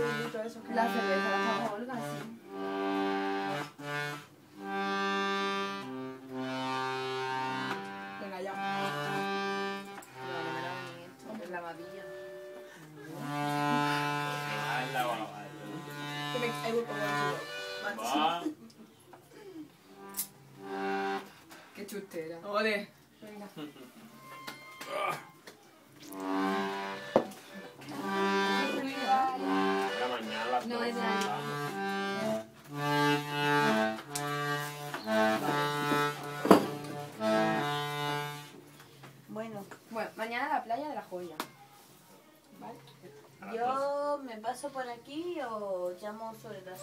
eso. que- La cerveza la paga Olga, sí. Venga, ya. No, no me la la babilla. Ah, es la. Que me. Qué chustera. Ole. Venga. No, es de Bueno, Bueno, mañana a la playa de la joya. ¿Vale? Yo me paso por aquí o llamo sobre las